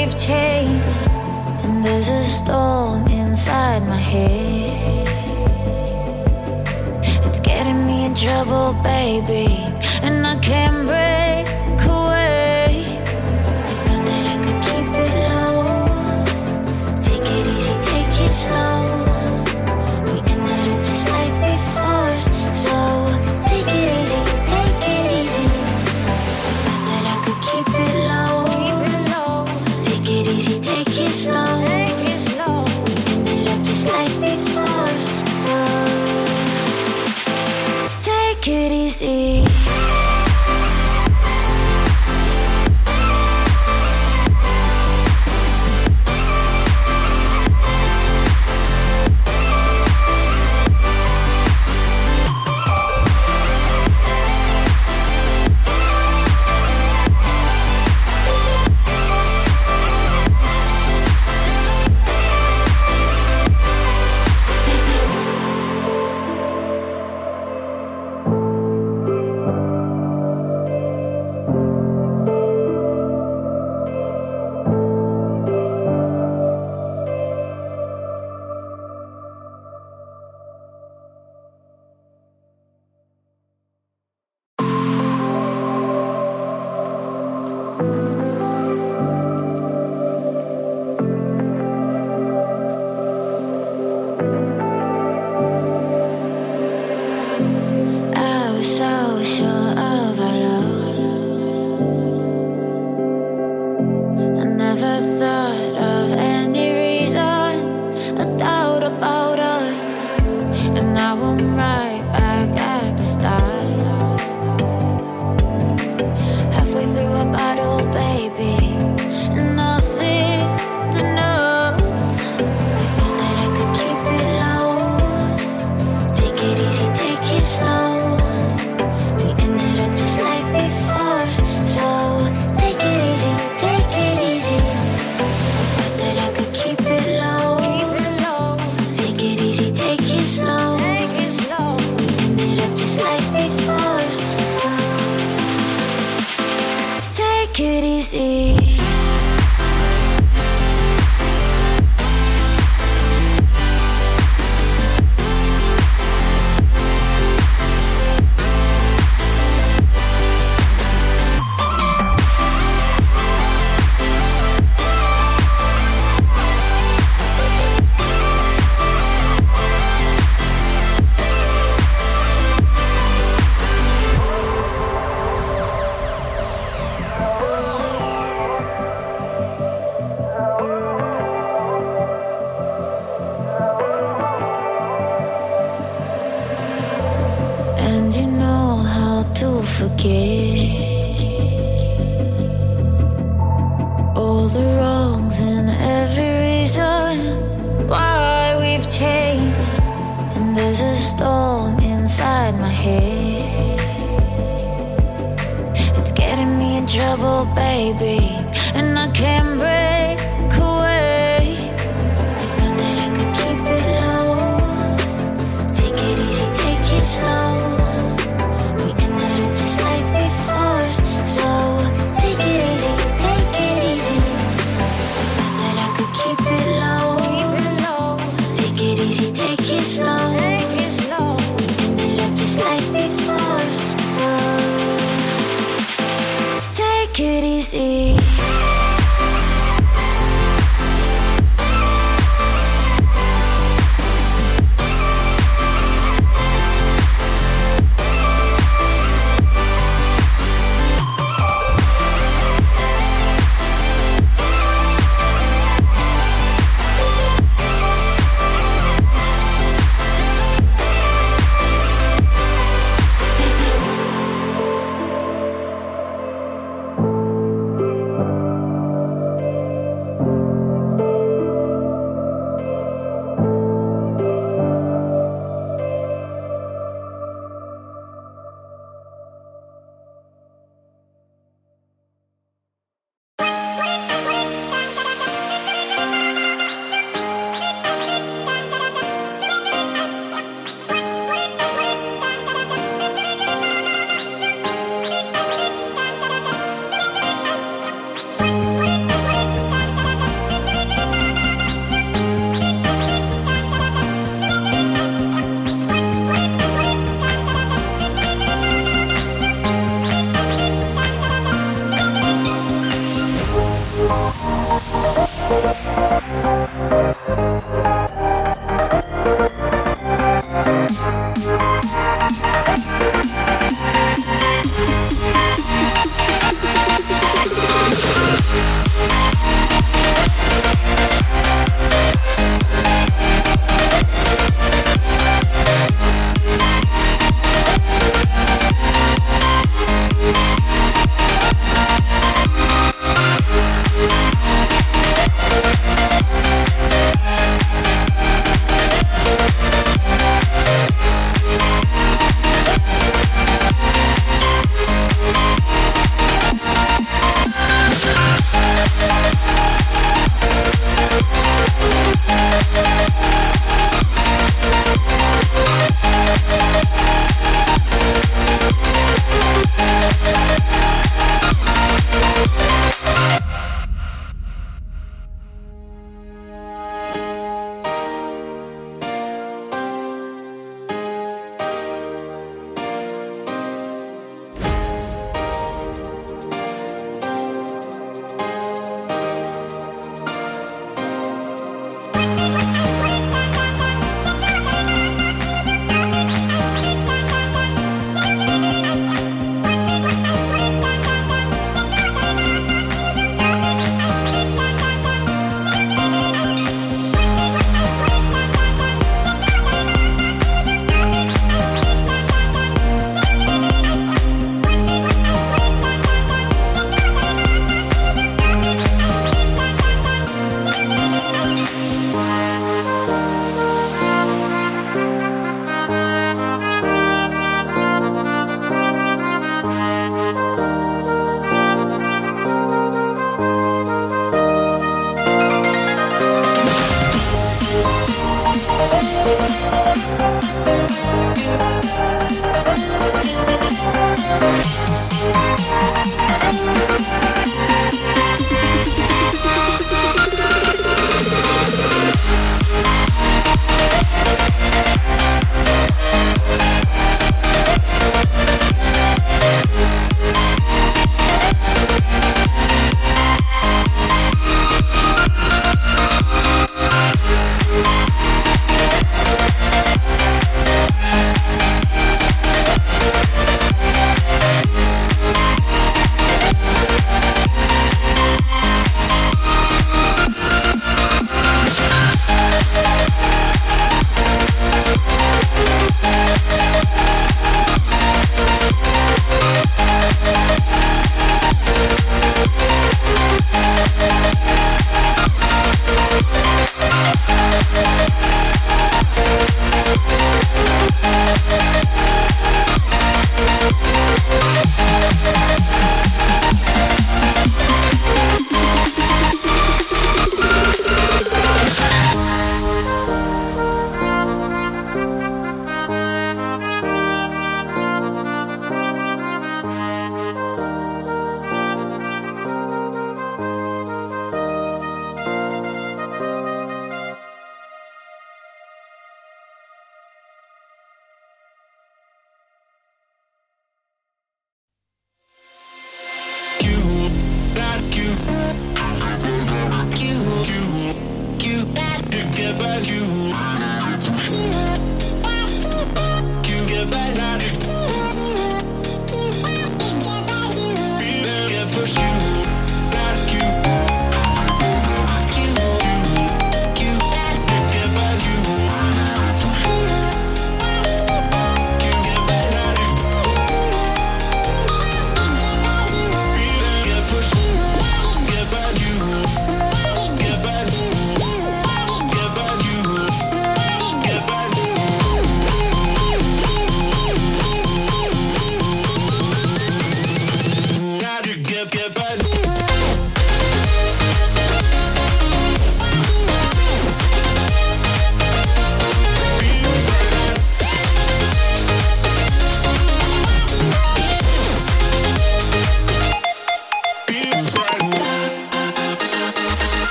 we've changed, and there's a storm inside my head. It's getting me in trouble, baby, and I can't breathe. we've changed, and there's a storm inside my head. It's getting me in trouble, baby, and I can't breathe.